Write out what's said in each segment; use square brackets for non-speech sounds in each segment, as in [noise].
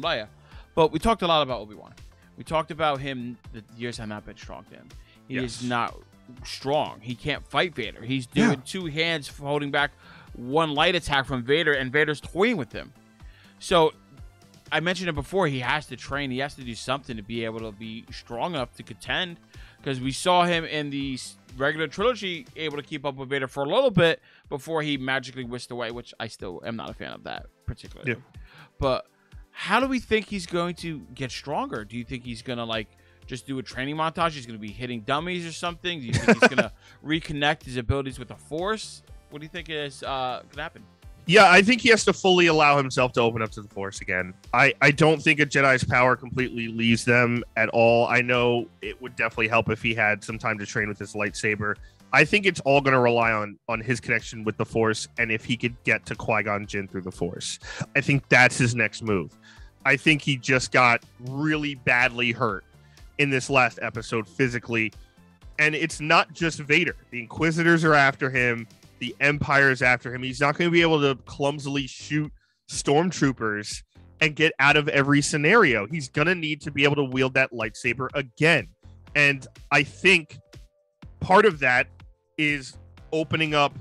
Leia. But we talked a lot about Obi Wan. We talked about him. The years have not been strong to him. He Yes. is not strong. He can't fight Vader. He's doing Yeah. two hands holding back one light attack from Vader, and Vader's toying with him. So I mentioned it before. He has to train. He has to do something to be able to be strong enough to contend. Because we saw him in the regular trilogy able to keep up with Vader for a little bit before he magically whisked away, which I still am not a fan of that particularly. Yeah. But how do we think he's going to get stronger? Do you think he's gonna like just do a training montage? He's gonna be hitting dummies or something? Do you think he's gonna [laughs] reconnect his abilities with the Force? What do you think is uh, gonna happen? Yeah, I think he has to fully allow himself to open up to the Force again. I, I don't think a Jedi's power completely leaves them at all. I know it would definitely help if he had some time to train with his lightsaber. I think it's all going to rely on on his connection with the Force and if he could get to Qui Gon Jinn through the Force. I think that's his next move. I think he just got really badly hurt in this last episode physically, and it's not just Vader. The Inquisitors are after him the Empire is after him. He's not going to be able to clumsily shoot stormtroopers and get out of every scenario. He's going to need to be able to wield that lightsaber again. And I think part of that is opening up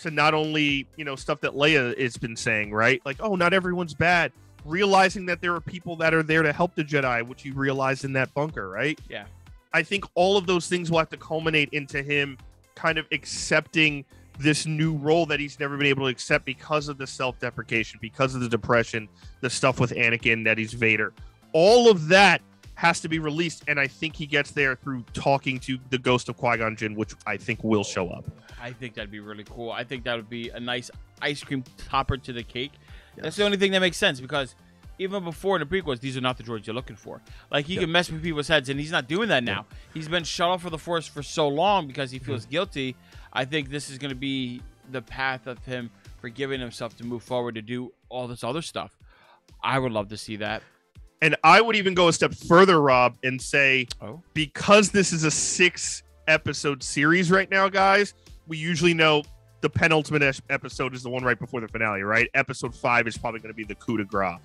to not only, you know, stuff that Leia has been saying, right? Like, oh, not everyone's bad. Realizing that there are people that are there to help the Jedi, which you realized in that bunker, right? Yeah. I think all of those things will have to culminate into him kind of accepting this new role that he's never been able to accept because of the self-deprecation, because of the depression, the stuff with Anakin that he's Vader. All of that has to be released, and I think he gets there through talking to the ghost of Qui Gon Jinn, which I think will show up. I think that'd be really cool. I think that would be a nice ice cream topper to the cake. That's the only thing that makes sense because even before in the prequels, these are not the droids you're looking for. Like he Yeah. can mess with people's heads, and he's not doing that now. He's been shut off for the Force for so long because he mm-hmm. feels guilty. I think this is going to be the path of him forgiving himself to move forward to do all this other stuff. I would love to see that. And I would even go a step further, Rob, and say Oh, because this is a six episode series right now, guys, we usually know the penultimate episode is the one right before the finale, right? Episode five is probably going to be the coup de grace.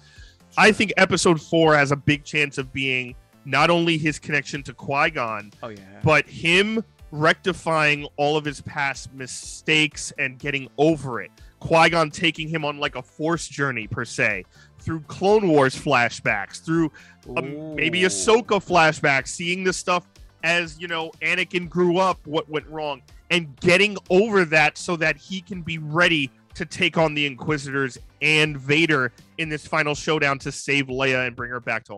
I think episode four has a big chance of being not only his connection to Qui Gon, oh yeah. but him rectifying all of his past mistakes and getting over it. Qui Gon taking him on like a force journey, per se, through Clone Wars flashbacks, through um, maybe Ooh. Ahsoka flashback, seeing the stuff as you know Anakin grew up, what went wrong, and getting over that so that he can be ready to take on the Inquisitors and Vader in this final showdown to save Leia and bring her back to home.